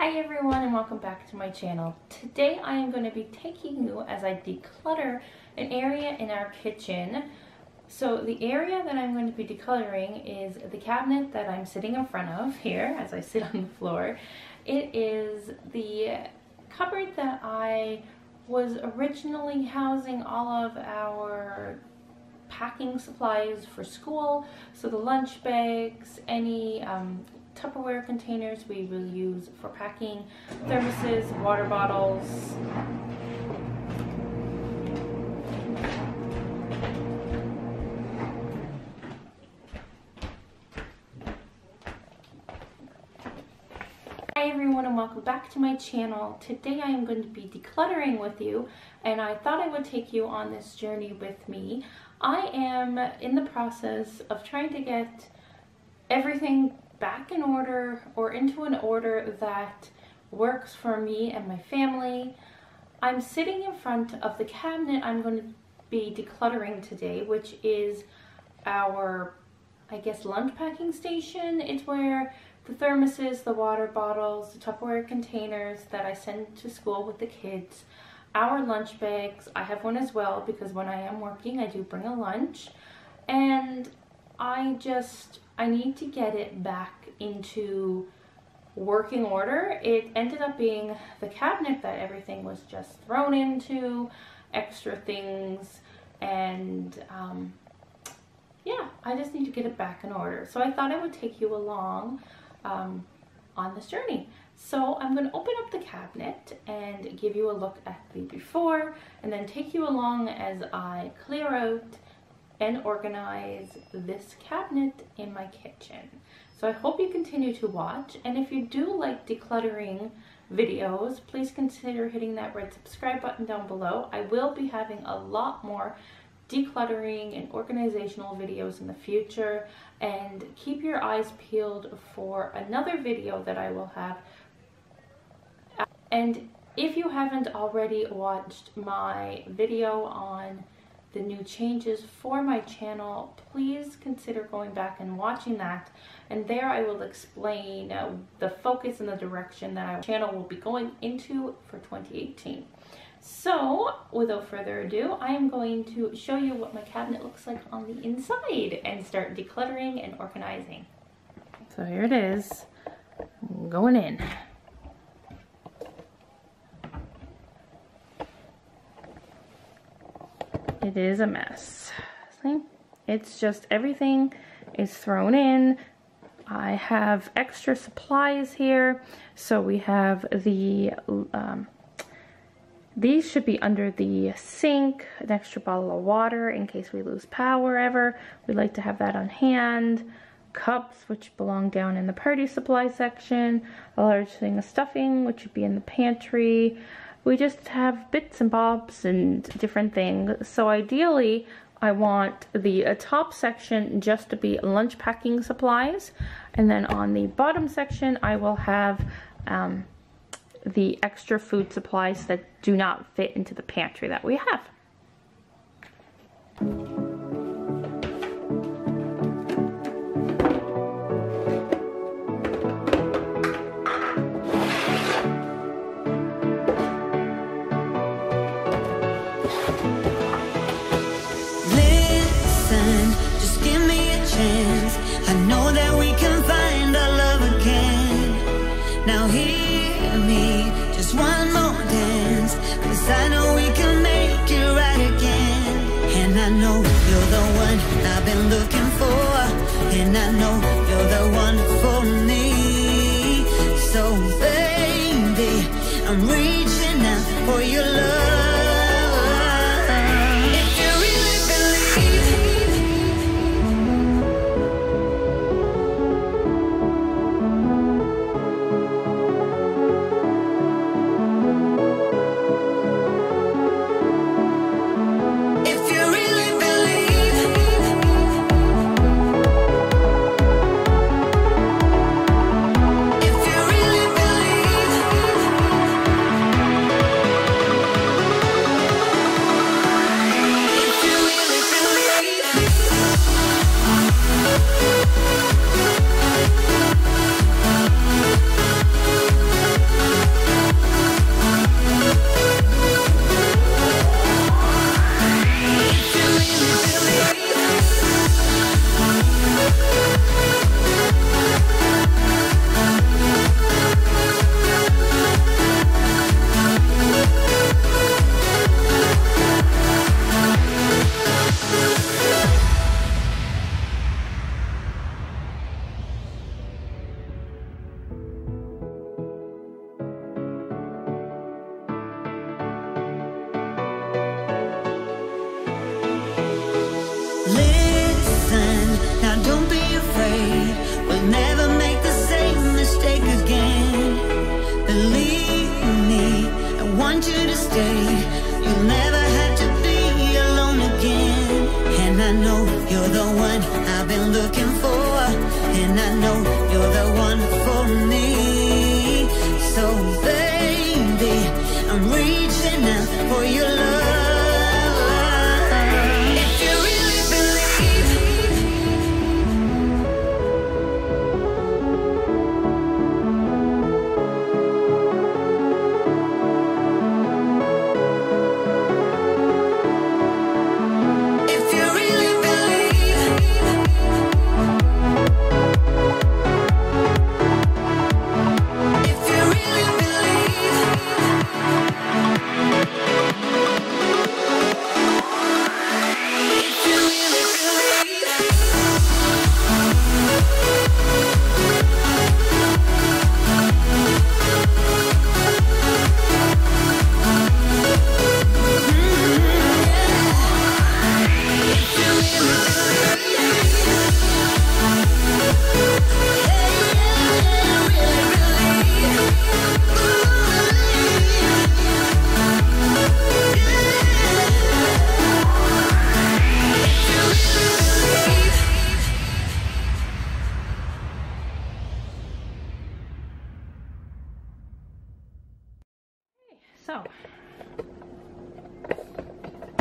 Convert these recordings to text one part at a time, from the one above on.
Hi everyone and welcome back to my channel. Today I am going to be taking you as I declutter an area in our kitchen. So the area that I'm going to be decluttering is the cabinet that I'm sitting in front of here as I sit on the floor. It is the cupboard that I was originally housing all of our packing supplies for school. So the lunch bags, any um, Tupperware containers we will use for packing, thermoses, water bottles. Hi everyone and welcome back to my channel. Today I am going to be decluttering with you and I thought I would take you on this journey with me. I am in the process of trying to get everything back in order or into an order that works for me and my family. I'm sitting in front of the cabinet I'm going to be decluttering today, which is our, I guess, lunch packing station. It's where the thermoses, the water bottles, the Tupperware containers that I send to school with the kids, our lunch bags, I have one as well because when I am working I do bring a lunch, and I just, I need to get it back into working order. It ended up being the cabinet that everything was just thrown into, extra things, and um, yeah, I just need to get it back in order. So I thought I would take you along um, on this journey. So I'm going to open up the cabinet and give you a look at the before and then take you along as I clear out and organize this cabinet in my kitchen. So I hope you continue to watch and if you do like decluttering videos, please consider hitting that red subscribe button down below. I will be having a lot more decluttering and organizational videos in the future and keep your eyes peeled for another video that I will have. And if you haven't already watched my video on the new changes for my channel, please consider going back and watching that. And there I will explain uh, the focus and the direction that our channel will be going into for 2018. So, without further ado, I am going to show you what my cabinet looks like on the inside and start decluttering and organizing. So here it is, going in. It is a mess. See? It's just everything is thrown in. I have extra supplies here. So we have the, um, these should be under the sink, an extra bottle of water in case we lose power ever. We like to have that on hand. Cups, which belong down in the party supply section. A large thing of stuffing, which would be in the pantry we just have bits and bobs and different things. So ideally, I want the uh, top section just to be lunch packing supplies. And then on the bottom section, I will have um, the extra food supplies that do not fit into the pantry that we have. Now hear me, just one more dance. Cause I know we can make it right again. And I know you're the one I've been looking for. And I know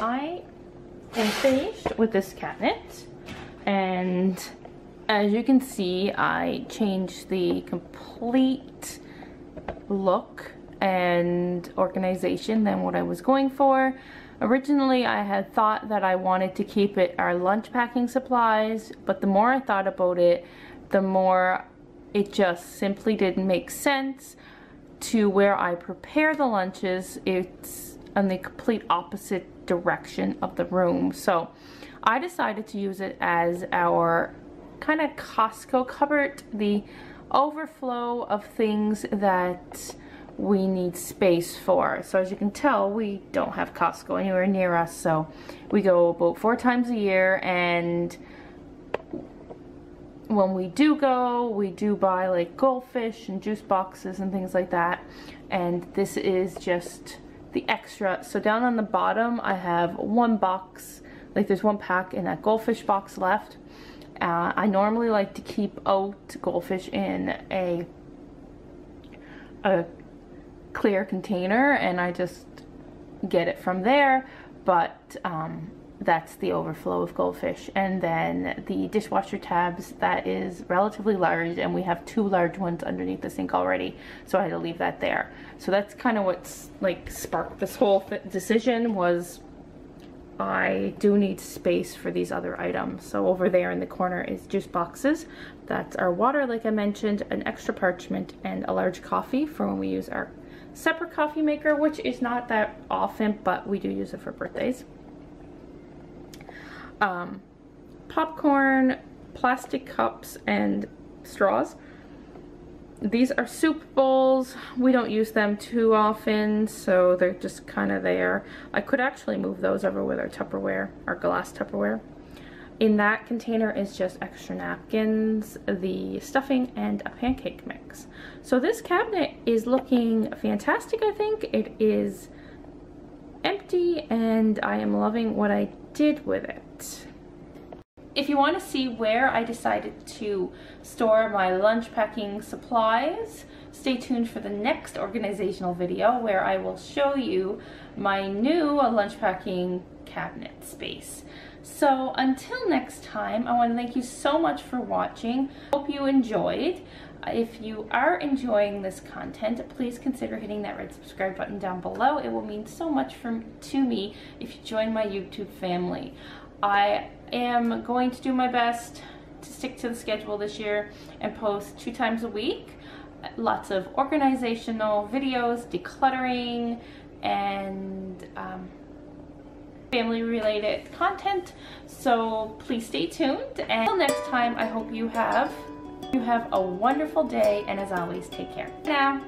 I am finished with this cabinet and as you can see I changed the complete look and organization than what I was going for. Originally I had thought that I wanted to keep it our lunch packing supplies but the more I thought about it the more it just simply didn't make sense to where I prepare the lunches, it's on the complete opposite direction of the room. So I decided to use it as our kind of Costco cupboard, the overflow of things that we need space for. So as you can tell, we don't have Costco anywhere near us. So we go about four times a year and when we do go, we do buy like goldfish and juice boxes and things like that. And this is just the extra. So down on the bottom, I have one box, like there's one pack in that goldfish box left. Uh, I normally like to keep out goldfish in a, a clear container and I just get it from there. But um, that's the overflow of goldfish. And then the dishwasher tabs, that is relatively large and we have two large ones underneath the sink already. So I had to leave that there. So that's kind of what's like sparked this whole decision was I do need space for these other items. So over there in the corner is juice boxes. That's our water, like I mentioned, an extra parchment, and a large coffee for when we use our separate coffee maker, which is not that often, but we do use it for birthdays um, popcorn, plastic cups, and straws. These are soup bowls. We don't use them too often, so they're just kind of there. I could actually move those over with our Tupperware, our glass Tupperware. In that container is just extra napkins, the stuffing, and a pancake mix. So this cabinet is looking fantastic, I think. It is empty and I am loving what I did with it. If you want to see where I decided to store my lunch packing supplies, stay tuned for the next organizational video where I will show you my new lunch packing cabinet space. So until next time, I want to thank you so much for watching. Hope you enjoyed. If you are enjoying this content, please consider hitting that red subscribe button down below. It will mean so much for, to me if you join my YouTube family. I am going to do my best to stick to the schedule this year and post two times a week. Lots of organizational videos, decluttering, and um, family related content. So please stay tuned. And until next time, I hope you have you have a wonderful day and as always, take care. Now.